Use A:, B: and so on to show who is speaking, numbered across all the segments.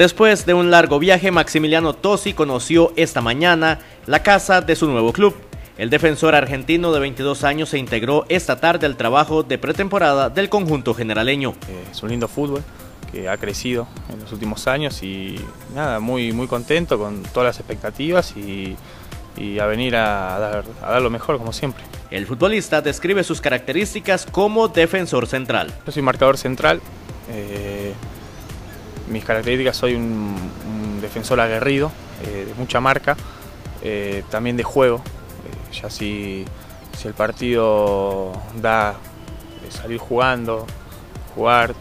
A: Después de un largo viaje, Maximiliano Tosi conoció esta mañana la casa de su nuevo club. El defensor argentino de 22 años se integró esta tarde al trabajo de pretemporada del conjunto generaleño.
B: Es un lindo fútbol que ha crecido en los últimos años y nada, muy, muy contento con todas las expectativas y, a venir a dar, a dar, lo mejor como siempre.
A: El futbolista describe sus características como defensor central.
B: Yo soy marcador central. Eh, mis características soy un, defensor aguerrido, eh, de mucha marca, eh, también de juego. Eh, ya si, si, el partido da salir jugando, jugar,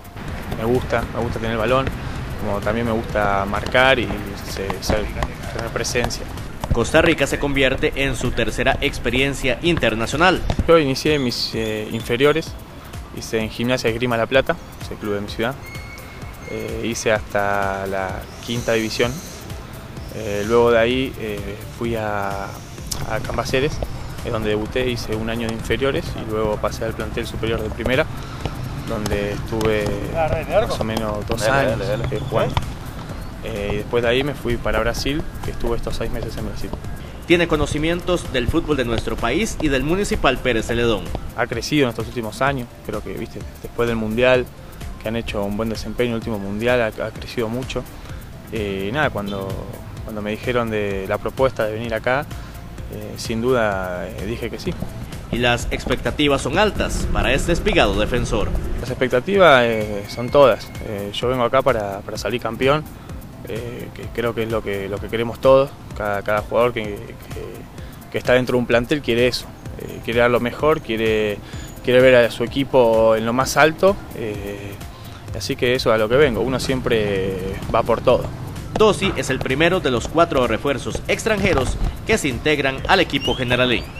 B: me gusta, me gusta tener el balón, como también me gusta marcar y tener presencia.
A: Costa Rica se convierte en su tercera experiencia internacional.
B: Yo inicié mis inferiores, hice en Gimnasia de Grima La Plata, es el club de mi ciudad, eh, hice hasta la quinta división. Eh, luego de ahí eh, fui a, a Cambaceres, donde debuté, hice un año de inferiores y luego pasé al plantel superior de primera, donde estuve más o menos dos años jugando. y después de ahí me fui para Brasil, que estuve estos seis meses en Brasil.
A: Tiene conocimientos del fútbol de nuestro país y del Municipal Pérez Celedón.
B: Ha crecido en estos últimos años, creo que viste después del Mundial, que han hecho un buen desempeño en el último mundial, ha, crecido mucho. Eh, y nada, cuando, cuando me dijeron de la propuesta de venir acá, eh, sin duda eh, dije que sí.
A: Y las expectativas son altas para este espigado defensor.
B: Las expectativas son todas. yo vengo acá para, salir campeón, que creo que es lo que, lo que queremos todos. Cada, jugador que, que, está dentro de un plantel quiere eso, quiere dar lo mejor, quiere, quiere ver a su equipo en lo más alto. Así que eso es a lo que vengo, uno siempre va por todo.
A: Dosi es el primero de los cuatro refuerzos extranjeros que se integran al equipo generaleño.